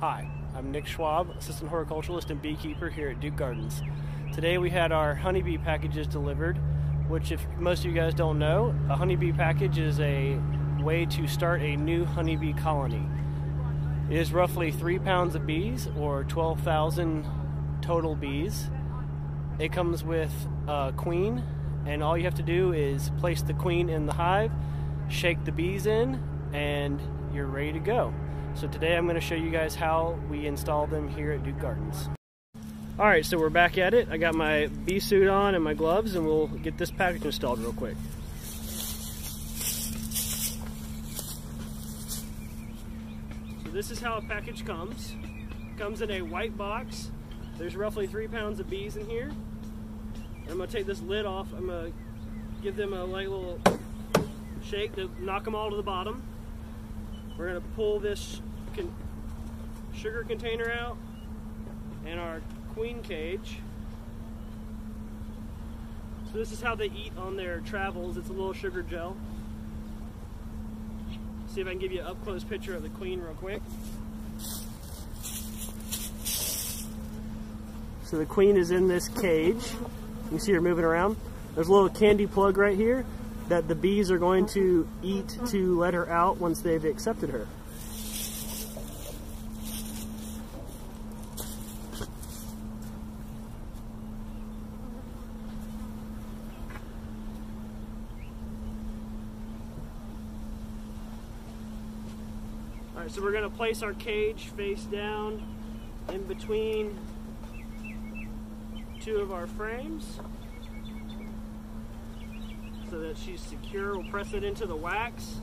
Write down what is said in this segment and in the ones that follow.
Hi, I'm Nick Schwab, Assistant Horticulturalist and Beekeeper here at Duke Gardens. Today we had our honeybee packages delivered, which, if most of you guys don't know, a honeybee package is a way to start a new honeybee colony. It is roughly three pounds of bees or 12,000 total bees. It comes with a queen, and all you have to do is place the queen in the hive, shake the bees in, and you're ready to go. So today I'm going to show you guys how we install them here at Duke Gardens. Alright, so we're back at it. I got my bee suit on and my gloves and we'll get this package installed real quick. So this is how a package comes. It comes in a white box. There's roughly three pounds of bees in here. I'm going to take this lid off. I'm going to give them a light little shake to knock them all to the bottom. We're going to pull this con sugar container out and our queen cage. So this is how they eat on their travels. It's a little sugar gel. See if I can give you an up close picture of the queen real quick. So the queen is in this cage. You see her moving around. There's a little candy plug right here that the bees are going to eat to let her out once they've accepted her. All right, so we're gonna place our cage face down in between two of our frames so that she's secure. We'll press it into the wax.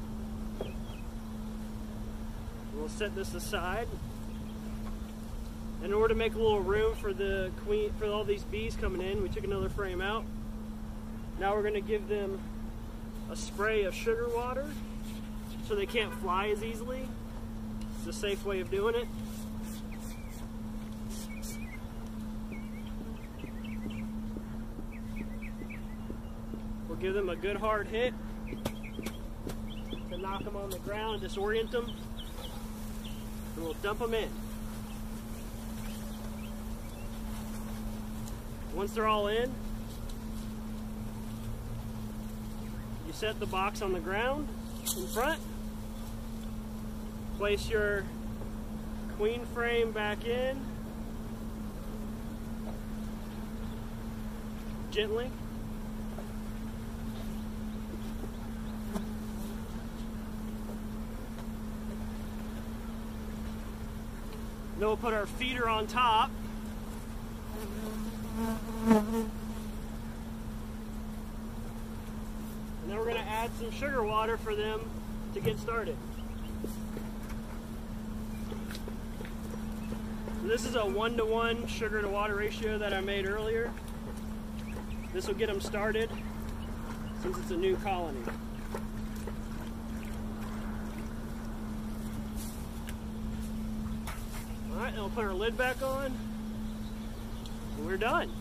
We'll set this aside. In order to make a little room for the queen, for all these bees coming in, we took another frame out. Now we're going to give them a spray of sugar water so they can't fly as easily. A safe way of doing it. We'll give them a good hard hit to knock them on the ground and disorient them. And we'll dump them in. Once they're all in, you set the box on the ground in front. Place your queen frame back in gently. Then we'll put our feeder on top. And then we're going to add some sugar water for them to get started. This is a one-to-one -one sugar to water ratio that I made earlier. This will get them started since it's a new colony. Alright, and we'll put our lid back on. We're done.